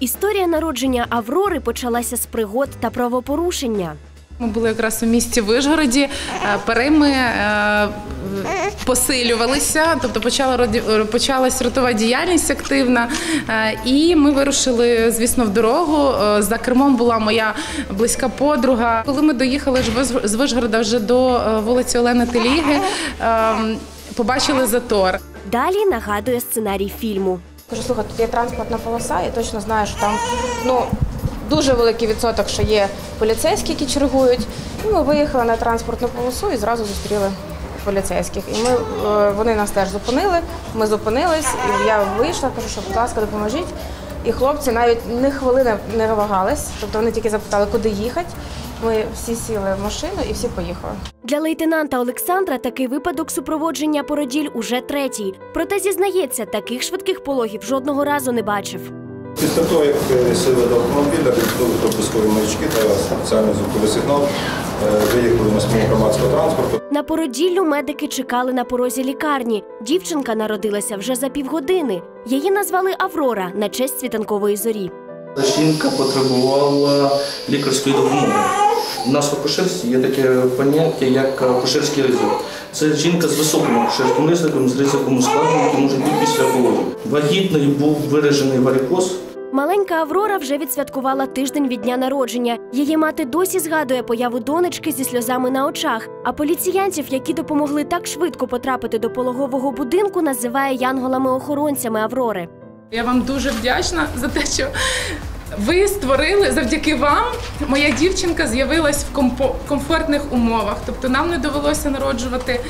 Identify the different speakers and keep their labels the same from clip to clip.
Speaker 1: Історія народження Аврори почалася з пригод та правопорушення.
Speaker 2: Ми були якраз у місті Вишгороді. Е, Перейми е, посилювалися, тобто почала роді- почалась ротова діяльність активна. Е, І ми вирушили, звісно, в дорогу. Е, За кермом була моя близька подруга. Коли ми доїхали з Вишгорода вже до е, вулиці Олени Теліги, е, побачили затор.
Speaker 1: Далі нагадує сценарій фільму.
Speaker 3: Кажу, слухай, тут є транспортна полоса, і точно знаю, що там ну, дуже великий відсоток, що є поліцейські, які чергують. І ми виїхали на транспортну полосу і зразу зустріли поліцейських. І ми, е, вони нас теж зупинили, ми зупинились, і я вийшла, кажу, що, будь ласка, допоможіть. І хлопці навіть ні хвилини не вагались, тобто вони тільки запитали, куди їхати. Ми всі сіли в машину і всі поїхали.
Speaker 1: Для лейтенанта Олександра такий випадок супроводження породіль уже третій. Проте зізнається, таких швидких пологів жодного разу не бачив.
Speaker 4: Після того, як сіли до автомобіля, відкрили пропускові маячки та спеціальний звуковий сигнал, е, виїхали на смугу громадського транспорту.
Speaker 1: На породіллю медики чекали на порозі лікарні. Дівчинка народилася вже за півгодини. Її назвали Аврора на честь світанкової зорі.
Speaker 5: Жінка потребувала лікарської допомоги. У нас в акушерстві є таке поняття, як акушерський ризик. Це жінка з високим акушерським ризиком, з ризиком ускладнень, які можуть бути після пологів. Вагітною був виражений варикоз.
Speaker 1: Маленька Аврора вже відсвяткувала тиждень від дня народження. Її мати досі згадує появу донечки зі сльозами на очах. А поліціянців, які допомогли так швидко потрапити до пологового будинку, називає янголами-охоронцями Аврори.
Speaker 2: Я вам дуже вдячна за те, що ви створили завдяки вам. Моя дівчинка з'явилась в комфортних умовах. Тобто нам не довелося народжувати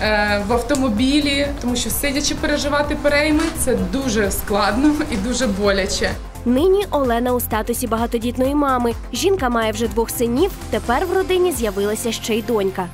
Speaker 2: е, в автомобілі, тому що сидячи переживати перейми це дуже складно і дуже боляче.
Speaker 1: Нині Олена у статусі багатодітної мами. Жінка має вже двох синів. Тепер в родині з'явилася ще й донька.